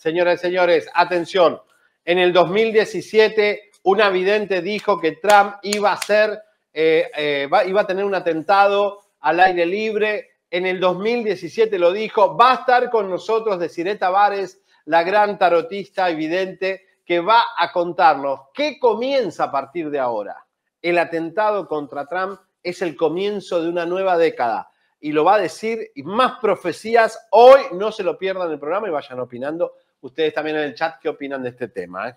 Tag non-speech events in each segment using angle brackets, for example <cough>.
señoras y señores, atención. En el 2017, una vidente dijo que Trump iba a ser, eh, eh, iba a tener un atentado al aire libre. En el 2017 lo dijo. Va a estar con nosotros Desiree Tavares, la gran tarotista evidente, que va a contarnos qué comienza a partir de ahora. El atentado contra Trump es el comienzo de una nueva década y lo va a decir y más profecías. Hoy no se lo pierdan el programa y vayan opinando ustedes también en el chat qué opinan de este tema. ¿eh?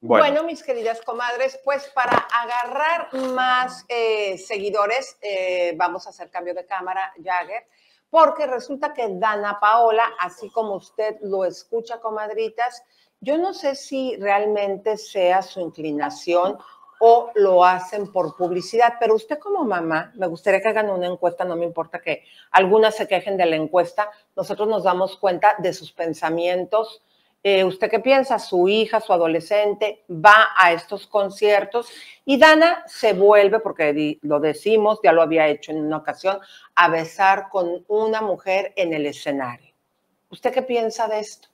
Bueno. mis queridas comadres, pues para agarrar más eh, seguidores, eh, vamos a hacer cambio de cámara, Jagger, porque resulta que Dana Paola, así como usted lo escucha, comadritas, yo no sé si realmente sea su inclinación o lo hacen por publicidad. Pero usted como mamá, me gustaría que hagan una encuesta, no me importa que algunas se quejen de la encuesta, nosotros nos damos cuenta de sus pensamientos. Eh, ¿Usted qué piensa? Su hija, su adolescente va a estos conciertos y Dana se vuelve, porque lo decimos, ya lo había hecho en una ocasión, a besar con una mujer en el escenario. ¿Usted qué piensa de esto?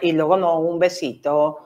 Y luego no, un besito,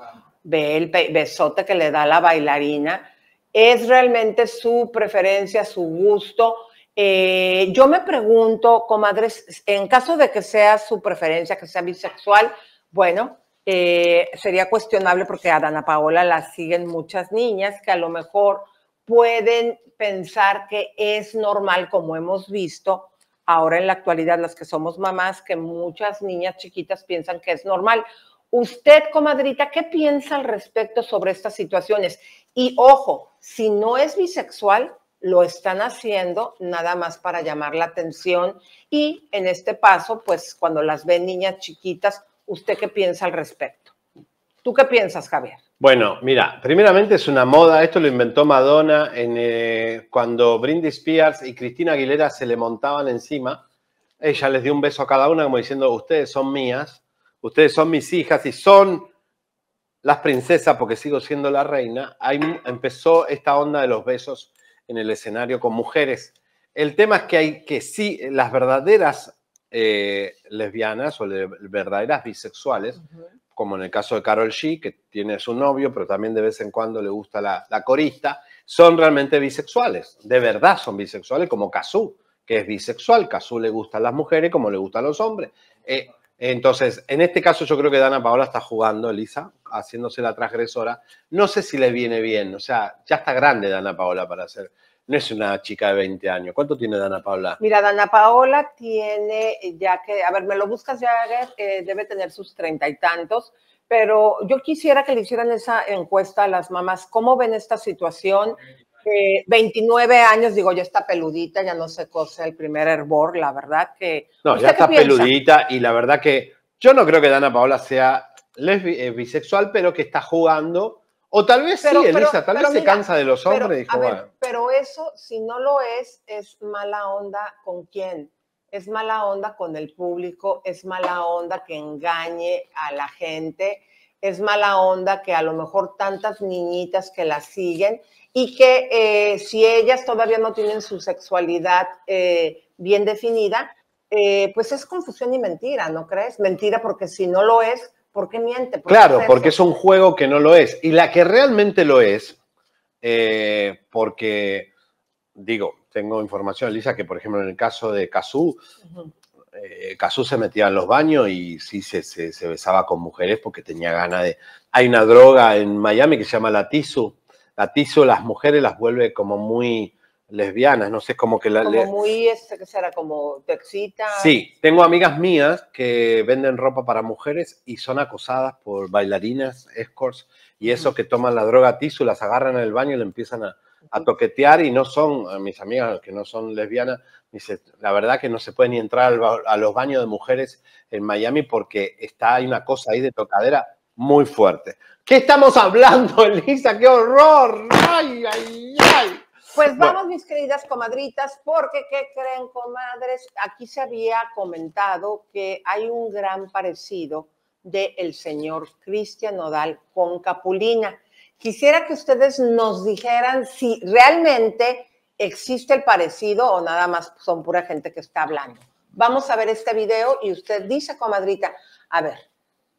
ve el besote que le da la bailarina, es realmente su preferencia, su gusto. Eh, yo me pregunto, comadres, en caso de que sea su preferencia, que sea bisexual, bueno, eh, sería cuestionable porque a Dana Paola la siguen muchas niñas que a lo mejor pueden pensar que es normal, como hemos visto ahora en la actualidad, las que somos mamás, que muchas niñas chiquitas piensan que es normal. Usted, comadrita, ¿qué piensa al respecto sobre estas situaciones? Y ojo, si no es bisexual, lo están haciendo nada más para llamar la atención y en este paso, pues cuando las ven niñas chiquitas, ¿usted qué piensa al respecto? ¿Tú qué piensas, Javier? Bueno, mira, primeramente es una moda, esto lo inventó Madonna eh, cuando Brindy Spears y Cristina Aguilera se le montaban encima, ella les dio un beso a cada una como diciendo, ustedes son mías, ustedes son mis hijas y son las princesas porque sigo siendo la reina, ahí empezó esta onda de los besos en el escenario con mujeres. El tema es que hay que sí, las verdaderas eh, lesbianas o verdaderas bisexuales, como en el caso de Carol G, que tiene su novio, pero también de vez en cuando le gusta la, corista, son realmente bisexuales, de verdad son bisexuales, como Kazoo, que es bisexual, Kazoo le gustan las mujeres como le gustan los hombres. Eh, entonces, en este caso yo creo que Dana Paola está jugando, Elisa, haciéndose la transgresora. No sé si le viene bien, o sea, ya está grande Dana Paola para hacer. No es una chica de 20 años. ¿Cuánto tiene Dana Paola? Mira, Dana Paola tiene, ya que, a ver, me lo buscas ya, eh, debe tener sus treinta y tantos, pero yo quisiera que le hicieran esa encuesta a las mamás. ¿Cómo ven esta situación? 29 años, digo, ya está peludita, ya no se cose el primer hervor, la verdad que... No, ya está peludita y la verdad que yo no creo que Dana Paola sea eh, bisexual, pero que está jugando, o tal vez sí, Elisa, tal vez se cansa de los hombres. Pero eso, si no lo es, es mala onda con quién. Es mala onda con el público, es mala onda que engañe a la gente, es mala onda que a lo mejor tantas niñitas que la siguen y que eh, si ellas todavía no tienen su sexualidad eh, bien definida, eh, pues es confusión y mentira, ¿no crees? Mentira porque si no lo es, ¿por qué miente? claro, porque es un juego que no lo es. Y la que realmente lo es, porque, digo, tengo información, Elisa, que por ejemplo en el caso de Kazú, uh se metía en los baños y sí se, se, besaba con mujeres porque tenía ganas de... Hay una droga en Miami que se llama la tisu, Atizo las mujeres las vuelve como muy lesbianas, no sé, como que la... Como muy, este, que será? Como te excita. Sí, tengo amigas mías que venden ropa para mujeres y son acosadas por bailarinas, escorts, y eso que toman la droga tizo, las agarran en el baño y le empiezan a, toquetear y no son, eh, mis amigas que no son lesbianas, dice, la verdad que no se puede ni entrar a los baños de mujeres en Miami porque está, hay una cosa ahí de tocadera muy fuerte. ¿Qué estamos hablando, <laughs> Elisa? ¡Qué horror! ¡Ay, ay, ay! Pues vamos, mis queridas comadritas, porque ¿qué creen, comadres? Aquí se había comentado que hay un gran parecido del el señor Cristian Nodal con Capulina. Quisiera que ustedes nos dijeran si realmente existe el parecido o nada más son pura gente que está hablando. Vamos a ver este video y usted dice, comadrita, a ver,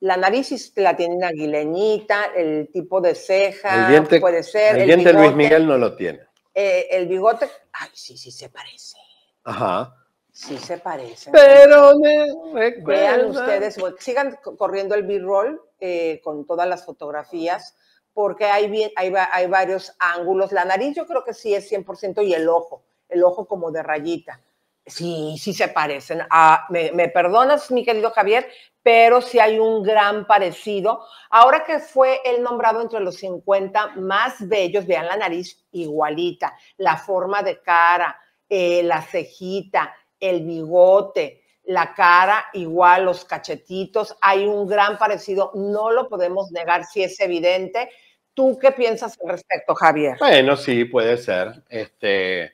La nariz la tienen aguileñita, el tipo de ceja El diente, puede ser. el diente Luis Miguel no lo tiene. eh, el bigote, ay, sí, sí se parece. Ajá. Sí se parece. Pero me Vean ustedes, sigan co- corriendo el B-roll eh, con todas las fotografías, porque hay, bien, hay, hay varios ángulos. La nariz yo creo que sí es 100% y el ojo, el ojo como de rayita. Sí, sí se parecen. Ah, me, me perdonas, mi querido Javier, pero sí hay un gran parecido. Ahora que fue el nombrado entre los 50 más bellos, vean la nariz igualita, la forma de cara, eh, la cejita, el bigote, la cara igual, los cachetitos, hay un gran parecido, no lo podemos negar si es evidente. ¿Tú qué piensas al respecto, Javier? Bueno, sí, puede ser. Este,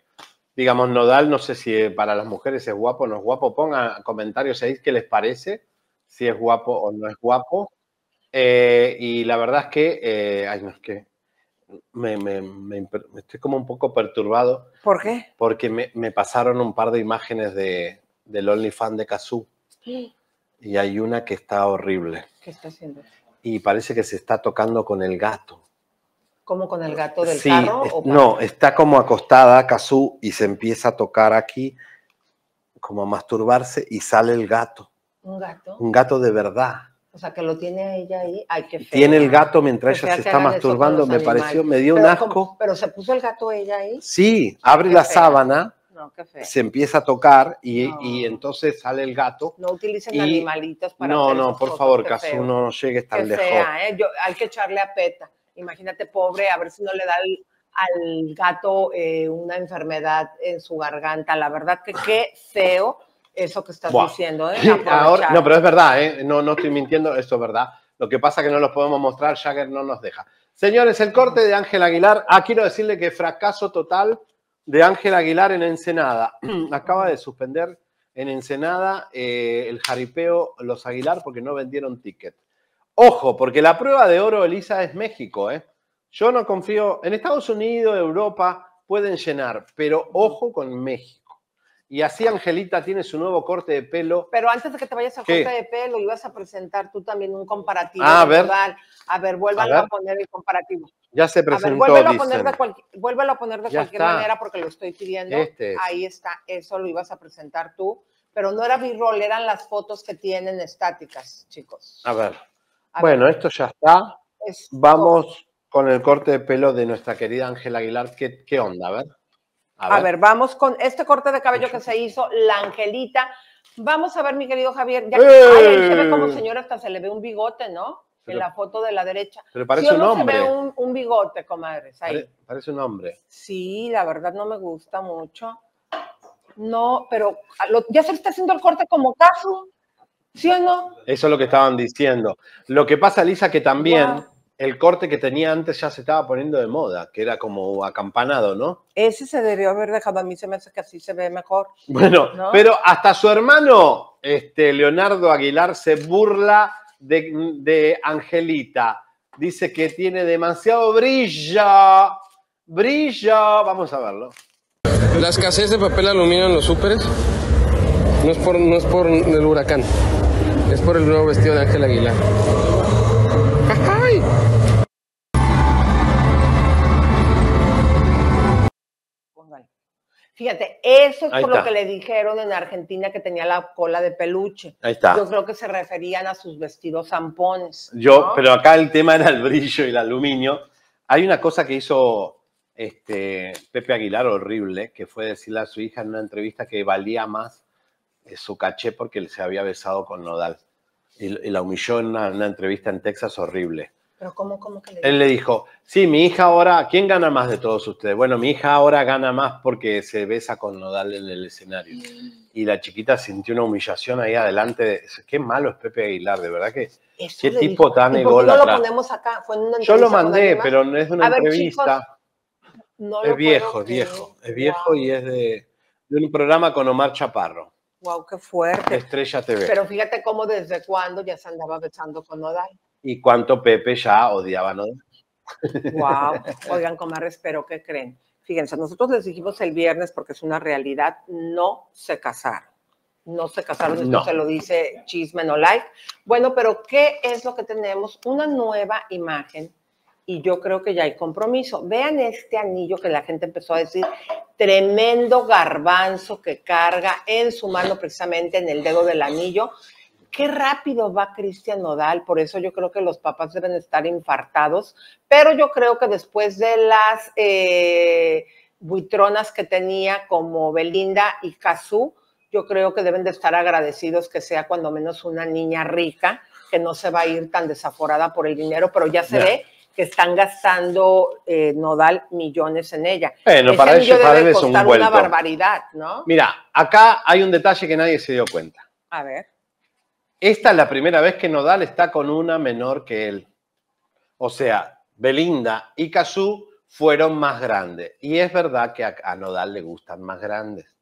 digamos, Nodal, no sé si para las mujeres es guapo o no es guapo. Pongan comentarios ahí qué les parece, si es guapo o no es guapo. Eh, y la verdad es que, eh, ay, no, es que me, me- me estoy como un poco perturbado ¿Por qué? porque me, me pasaron un par de imágenes de, del OnlyFans de Kazoo y hay una que está horrible ¿Qué está haciendo? y parece que se está tocando con el gato. ¿Como con el gato del Sí, carro? o no, está como acostada Kazú y se empieza a tocar aquí, como a masturbarse y sale el gato, ¿Un gato? un gato de verdad. O sea, que lo tiene ella ahí. Ay, qué feo. Tiene el gato mientras ella se está masturbando, me animales. pareció, me dio un Pero, asco. ¿cómo? Pero se puso el gato ella ahí. Sí, abre Qué la fea. sábana, No, qué feo. se empieza a tocar y, No. y entonces sale el gato. No utilicen Y- animalitos para No, hacer no, por cosas, favor, feo. no llegues tan lejos. ¿eh? Yo, hay que echarle a peta. Imagínate, pobre, a ver si no le da al, al gato eh, una enfermedad en su garganta. La verdad que qué feo eso que estás Buah. diciendo, ¿eh? Ahora, no, pero es verdad, ¿eh? no, no estoy mintiendo, esto es verdad. Lo que pasa es que no los podemos mostrar, Jagger no nos deja. Señores, el corte de Ángel Aguilar. Ah, quiero decirle que fracaso total de Ángel Aguilar en Ensenada. <clears throat> Acaba de suspender en Ensenada eh, el jaripeo Los Aguilar porque no vendieron ticket. Ojo, porque la prueba de oro, Elisa, es México. ¿eh? Yo no confío. En Estados Unidos, Europa, pueden llenar, pero ojo con México. Y así Angelita tiene su nuevo corte de pelo. Pero antes de que te vayas a ¿Qué? corte de pelo, ibas a presentar tú también un comparativo. Ah, a ver. A ver, vuélvalo A poner el comparativo. Ya se A ver, presentó, vuélvelo a poner de, vuélvelo a poner de Ya cualquier está. manera porque lo estoy pidiendo. Este es. Ahí está, eso lo ibas a presentar tú. Pero no era b-roll, eran las fotos que tienen estáticas, chicos. A ver. A bueno, ver, esto ya está. es- Vamos con el corte de pelo de nuestra querida Ángela Aguilar. ¿Qué, qué onda? A ver. A ver, vamos con este corte de cabello que se hizo, la Angelita. Vamos a ver, mi querido Javier. Ya, ¡Eh! ay, ahí se ve como señora, hasta se le ve un bigote, ¿no? En la foto de la derecha. Pero parece ¿Sí o un hombre. se ve un, un bigote, comadres, ahí. Pare- parece un hombre. Sí, la verdad no me gusta mucho. No, pero a lo- ya se está haciendo el corte como caso. ¿Sí o no? Eso es lo que estaban diciendo. Lo que pasa, Lisa, que también Wow. el corte que tenía antes ya se estaba poniendo de moda, que era como acampanado, ¿no? Ese se debió haber dejado. A mí se me hace que así se ve mejor. Bueno, ¿No? pero hasta su hermano, este, Leonardo Aguilar, se burla de, de Angelita. Dice que tiene demasiado brillo. Brillo. Vamos a verlo. La escasez de papel aluminio en los súperes no es por, no es por el huracán, es por el nuevo vestido de Ángel Aguilar. ¡Ay! Póngale. Fíjate, eso es Ahí por lo que le dijeron en Argentina que tenía la cola de peluche. Ahí está. Yo creo que se referían a sus vestidos zampones. Yo, ¿no? pero acá el tema era el brillo y el aluminio. Hay una cosa que hizo este, Pepe Aguilar horrible, que fue decirle a su hija en una entrevista que valía más su caché porque se había besado con Nodal. Y, y la humilló en una, una entrevista en Texas horrible. Pero ¿cómo, cómo que le Él le dijo, sí, mi hija ahora, ¿quién gana más de todos ustedes? Bueno, mi hija ahora gana más porque se besa con Nodal en el escenario. Y la chiquita sintió una humillación ahí adelante. de- Qué malo es Pepe Aguilar, de verdad que... Eso qué tipo dijo. tan ¿Y por qué no lo ególatra? ponemos acá? ¿Fue en una Yo lo mandé, pero no es de una A ver, entrevista. No es viejo, es viejo. Es viejo y es de, de un programa con Omar Chaparro, Wow, qué fuerte. Estrella TV. Pero fíjate cómo desde cuándo ya se andaba besando con Nodal. y cuánto Pepe ya odiaba, ¿no? Wow. <laughs> Oigan, comadres, pero ¿qué creen? Fíjense, nosotros les dijimos el viernes porque es una realidad, no se casaron. no se casaron, esto No. se lo dice Chisme No Like. Bueno, pero ¿qué es lo que tenemos? Una nueva imagen y yo creo que ya hay compromiso. Vean este anillo que la gente empezó a decir, tremendo garbanzo que carga en su mano precisamente en el dedo del anillo. Qué rápido va Cristian Nodal, por eso yo creo que los papás deben estar infartados, pero yo creo que después de las eh, buitronas que tenía como Belinda y Cazú, yo creo que deben de estar agradecidos que sea cuando menos una niña rica, que no se va a ir tan desaforada por el dinero, pero ya se ve que están gastando eh, Nodal millones en ella. Bueno, Ese para ellos- debe un vuelto. una barbaridad, ¿no? Mira, acá hay un detalle que nadie se dio cuenta. A ver. Esta es la primera vez que Nodal está con una menor que él. O sea, Belinda y Cazú fueron más grandes. Y es verdad que a, a Nodal le gustan más grandes.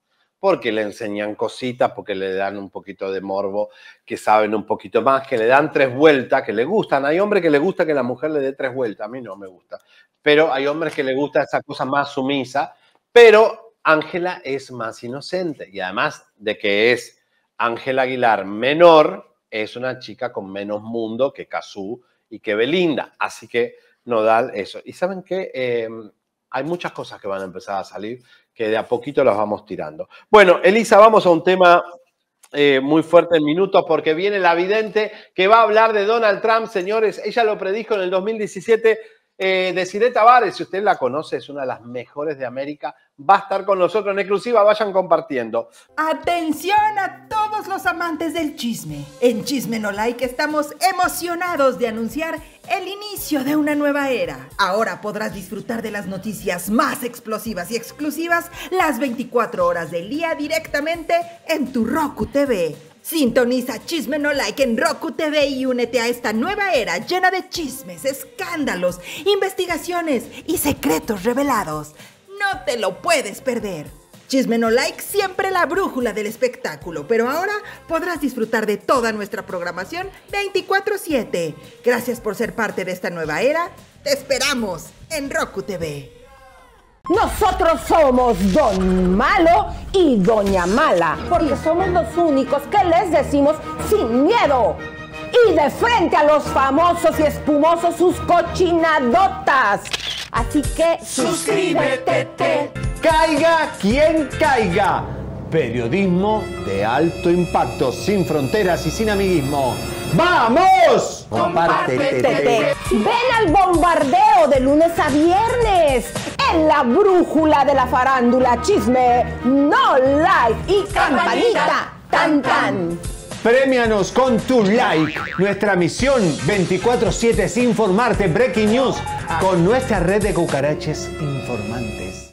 Porque le enseñan cositas, porque le dan un poquito de morbo, que saben un poquito más, que le dan tres vueltas, que le gustan. Hay hombres que le gusta que la mujer le dé tres vueltas. A mí no me gusta. Pero hay hombres que le gusta esa cosa más sumisa. Pero Ángela es más inocente. Y además de que es Ángela Aguilar menor es una chica con menos mundo que Cazú y que Belinda. Así que Nodal, eso. Y saben que hay muchas cosas que van a empezar a salir que de a poquito las vamos tirando. Bueno, Elisa, vamos a un tema eh, muy fuerte en minutos porque viene la vidente que va a hablar de Donald Trump, señores. Ella lo predijo en el 2017. Eh, Desiree Tavares, si usted la conoce, es una de las mejores de América. Va a estar con nosotros en exclusiva. Vayan compartiendo. Atención a todos los amantes del chisme. En Chisme No Like estamos emocionados de anunciar el inicio de una nueva era. Ahora podrás disfrutar de las noticias más explosivas y exclusivas las 24 horas del día directamente en tu Roku TV. Sintoniza Chisme No Like en Roku TV y únete a esta nueva era llena de chismes, escándalos, investigaciones y secretos revelados. No te lo puedes perder. Chisme No Like, siempre la brújula del espectáculo, pero ahora podrás disfrutar de toda nuestra programación 24/7. Gracias por ser parte de esta nueva era. Te esperamos en Roku TV. Nosotros somos Don Malo y Doña Mala, porque somos los únicos que les decimos sin miedo y de frente a los famosos y espumosos sus cochinadotas. Así que suscríbete. Caiga quien caiga. Periodismo de alto impacto, sin fronteras y sin amiguismo. ¡Vamos! Compártete. Ven al bombardeo de lunes a viernes en la brújula de la farándula chisme, no like y campanita tan tan. Premianos con tu like. Nuestra misión 24-7 es informarte. Breaking News con nuestra red de cucaraches informantes.